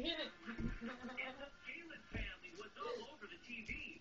you hit it. and the Palin family was all over the TV.